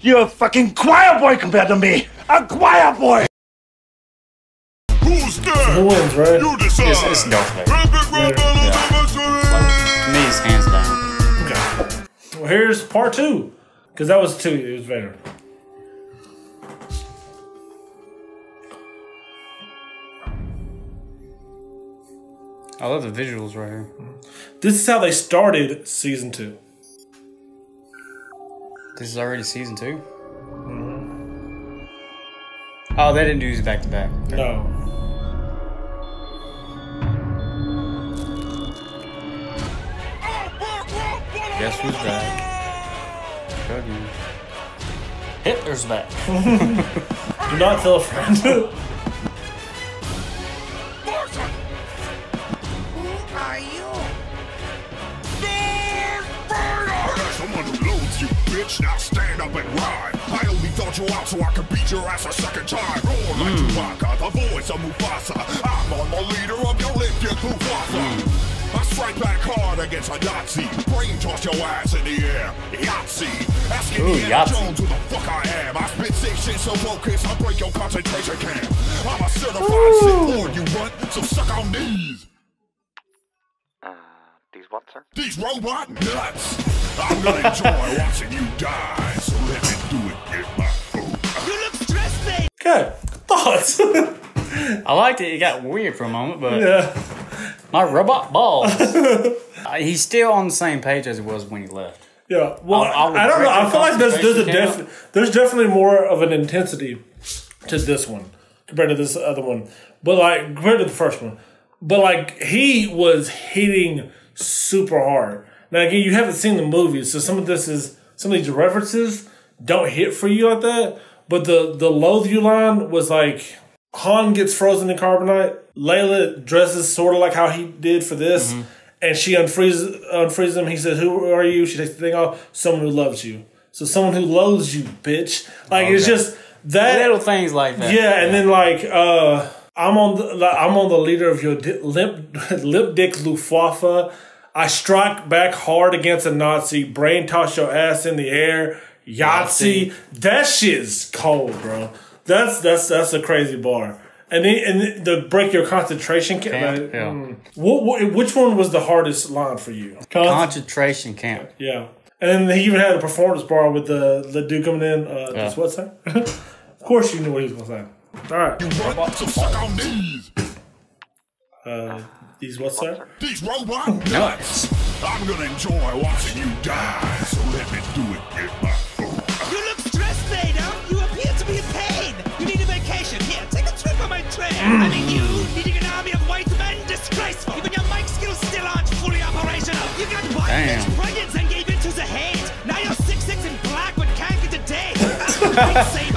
You're a fucking choir boy compared to me! A choir boy! Who's there? Who wins, right? You decide. It's, it's Darth Vader. Epic me, it's hands down. Okay. Well, here's part two. Because that was two. It was Vader. I love the visuals right here. This is how they started season two. This is already season 2 mm-hmm. Oh, they didn't do these back to back. No. Guess who's back? Dougie. Hitler's back. Do not tell a friend. bitch. Now stand up and ride. I only thought you out so I could beat your ass a second time. Roar like hmm. Chewbacca, uh, the voice of Mufasa. I'm on the leader of your lift, you Mufasa. Hmm. I strike back hard against a Nazi. Brain toss your ass in the air. Yahtzee. Asking Ooh, Indiana Yahtzee. Jones who the fuck I am. I spit sick shit so focused, I break your concentration camp. I'm a certified Sith Lord, you runt, so what, sir? These robot nuts. I'm gonna enjoy watching you die, so let me do it, get my food. You look stressed, stressing Good. Thoughts? I liked it. It got weird for a moment, but yeah. my robot balls. Uh, He's still on the same page as he was when he left. Yeah. Well, I- I I, don't know. I feel like there's there's a def- there's definitely more of an intensity to this one compared to this other one. But like compared to the first one. But like he was hitting super hard. Now again, you haven't seen the movie, so some of this is some of these references don't hit for you like that. But the the loathe you line was like Han gets frozen in carbonite. Leia dresses sort of like how he did for this, Mm-hmm. and she unfreezes unfreezes him. He says, "Who are you?" She takes the thing off. Someone who loves you. So someone who loathes you, bitch. Like it's just that Little things like that. yeah, and then like uh I'm on the I'm on the leader of your di- lip lip dick Luftwaffe. I strike back hard against a Nazi. Brain toss your ass in the air. Yahtzee. That shit's cold, bro. That's that's that's a crazy bar. And then and then the break your concentration camp. Camp, like, yeah. mm. what, what, which one was the hardest line for you? Con- Concentration camp. yeah. And then he even had a performance bar with the the dude coming in. Uh, Yeah. This what's that? of course, you knew what he was gonna say. All right. You runt, so suck on these. Uh, these what's that? These robot nuts. I'm gonna enjoy watching you die, so let me do it, get my food. You look stressed, Vader. You appear to be in pain. You need a vacation. Here, take a trip on my train. I mean, you needing an army of white men, disgraceful. Even your mic skills still aren't fully operational. You got one Damn. bitch brilliance and gave in to the hate. Now you're six six and black but can't get a date.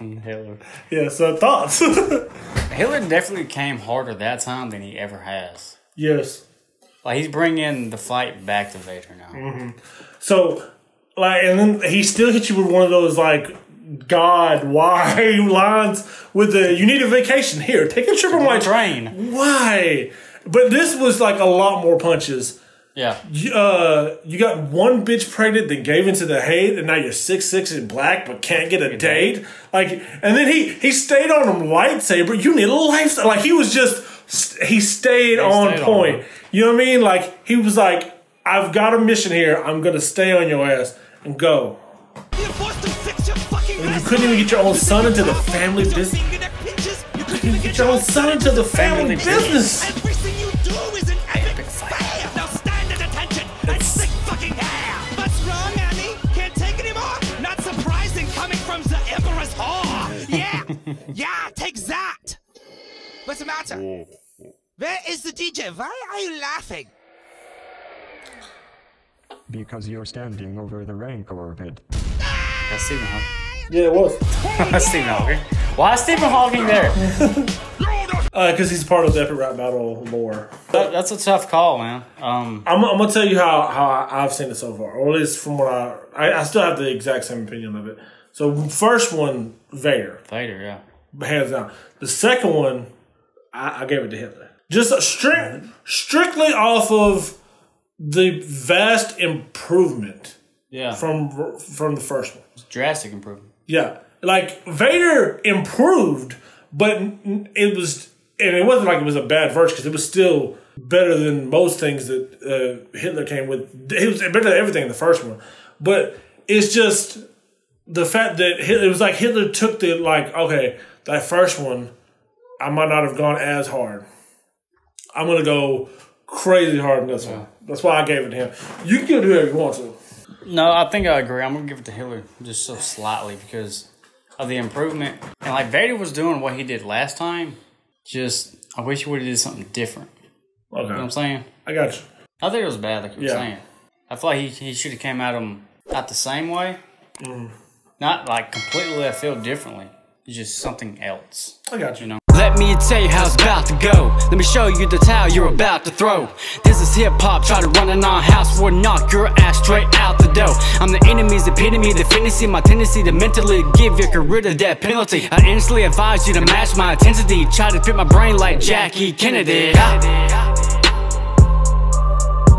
Fucking Hitler. Yeah. So thoughts? Hitler definitely came harder that time than he ever has. yes. Like he's bringing the fight back to Vader now. Mm-hmm. So like, and then he still hits you with one of those like. God, why lines with the you need a vacation here? Take a trip on my. Train. Why? But this was like a lot more punches. Yeah. You, uh, you got one bitch pregnant, then gave into the hate, and now you're six six and black, but can't get a date. Like, and then he he stayed on him lightsaber. You need a lifestyle. Like he was just he stayed on stayed point. him. you know what I mean? Like he was like, I've got a mission here. I'm gonna stay on your ass and go. You're forced to fix your fucking You couldn't even get your own son into the family business. business. You couldn't even get your own son into the family business. Where is the DJ? Why are you laughing? Because you're standing over the rank orbit. That's Stephen Hawking. Yeah, it was. Stephen Hawking. Why is Stephen Hawking there? You're the Because he's part of the Epic Rap Battle lore. That, that's a tough call, man. Um, I'm, I'm gonna tell you how, how I- I've seen it so far, or at least from what I, I I still have the exact same opinion of it. So first one, Vader, Vader, yeah. hands down. The second one, I, I gave it to Hitler. Just strict, strictly off of the vast improvement Yeah. from from the first one. drastic improvement. Yeah, like Vader improved, but it was, and it wasn't like it was a bad verse because it was still better than most things that uh, Hitler came with. It was better than everything in the first one, but it's just the fact that Hitler, it was like Hitler took the like, okay, that first one, I might not have gone as hard. I'm gonna go crazy hard in this one. That's why I gave it to him. You can give it to whoever you want to. No, I think I agree. I'm gonna give it to Hitler just so slightly because of the improvement. And like Vader was doing what he did last time. Just I wish he would have did something different. Okay. You know what I'm saying? I got you. I think it was bad, like you were Yeah. saying. I feel like he, he should have came at him not the same way. Mm. Not like completely I feel differently. It's just something else. I got you. You know? Me tell you how it's about to go. Let me show you the towel you're about to throw. This is hip hop, try to run an on house or knock your ass straight out the door. I'm the enemy's epitome, the fantasy, my tendency to mentally give your career the death penalty. I instantly advise you to match my intensity. Try to fit my brain like Jackie Kennedy. I'm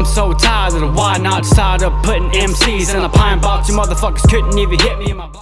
so tired of the why not tired of putting MCs in a pine box. You motherfuckers couldn't even hit me in my block.